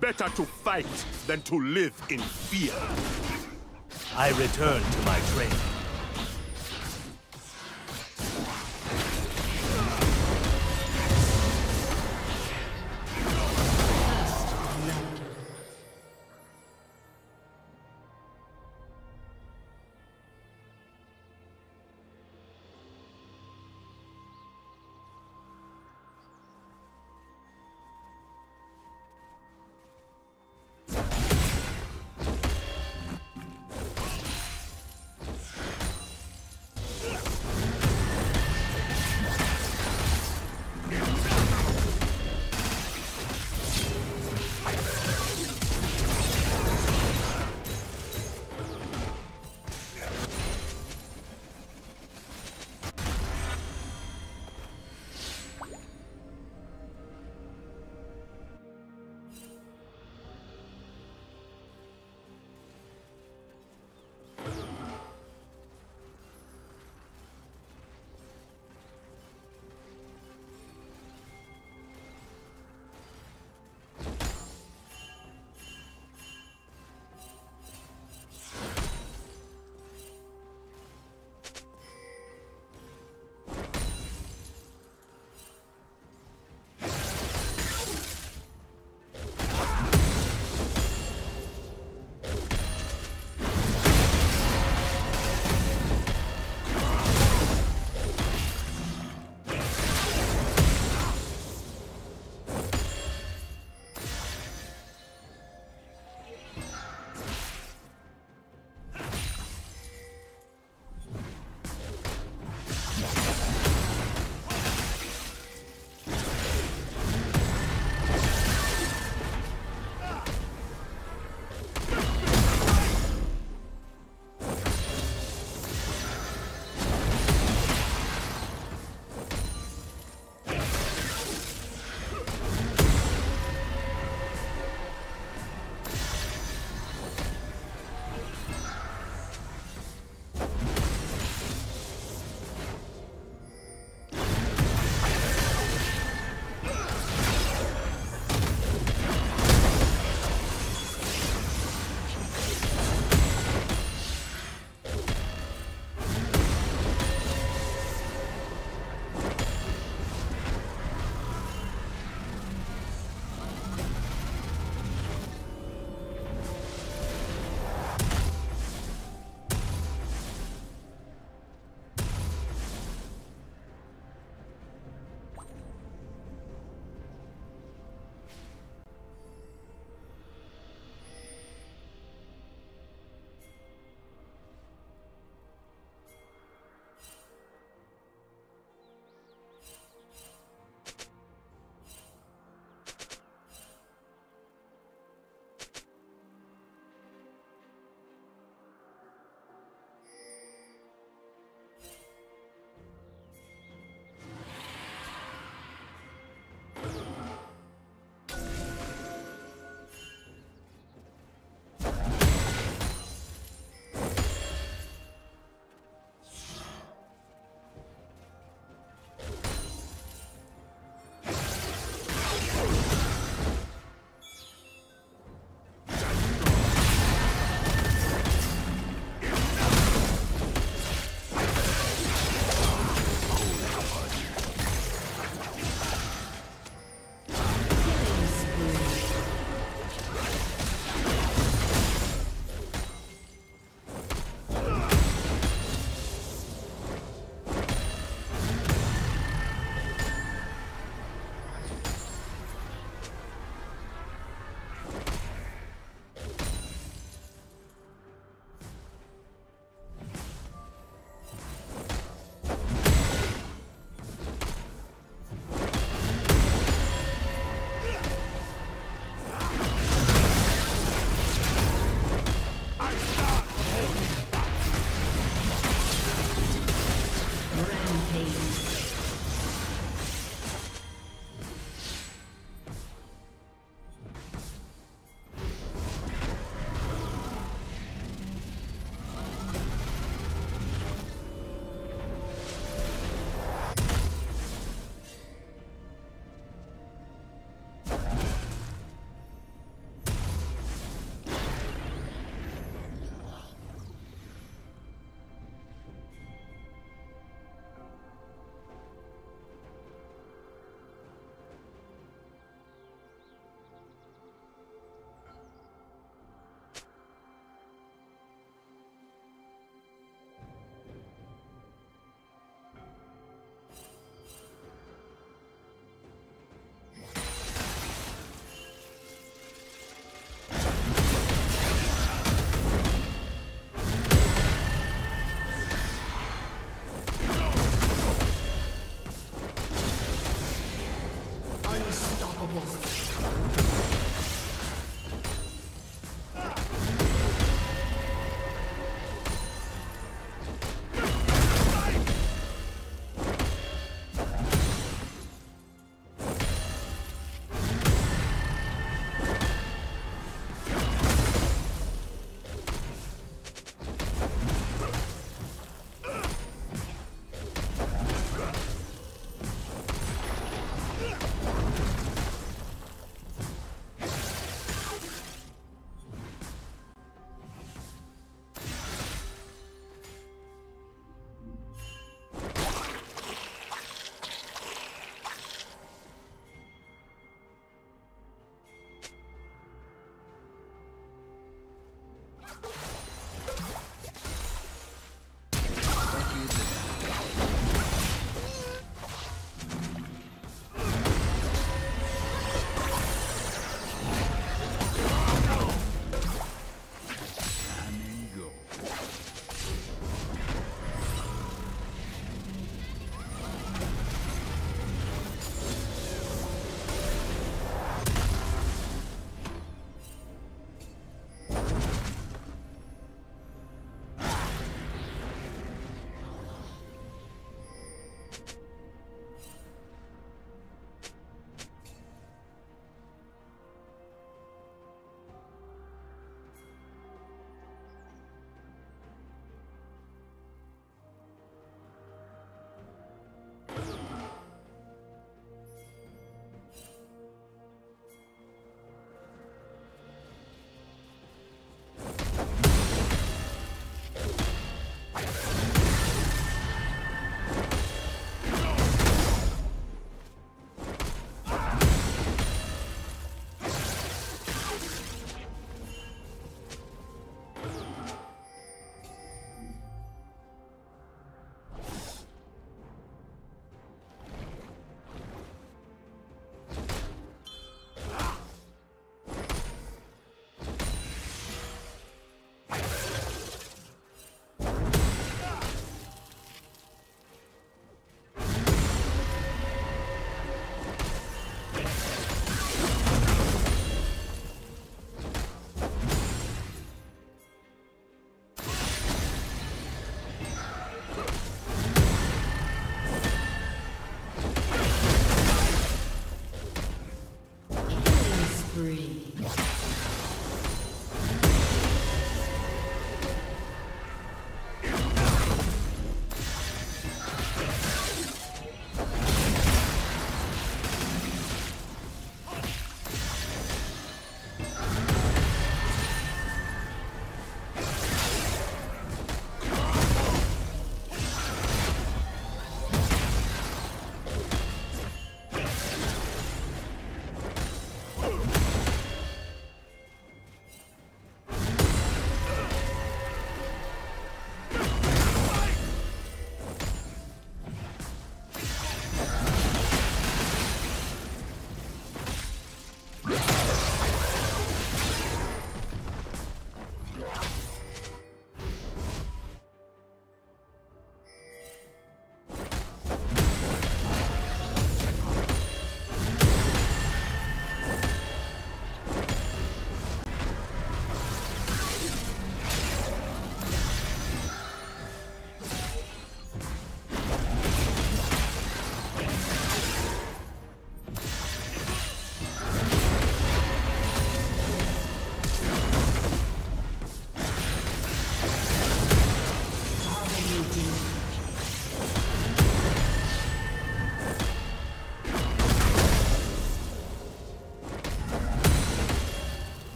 Better to fight than to live in fear. I return to my training. double.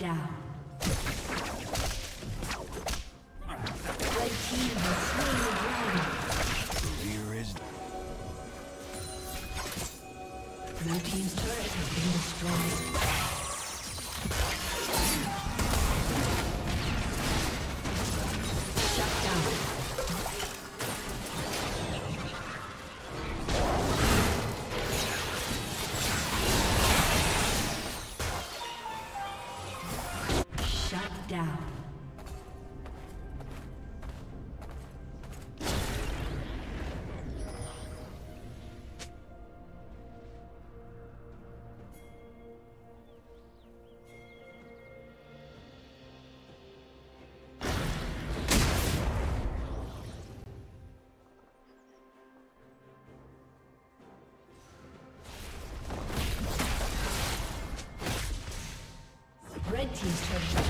down. team's turret.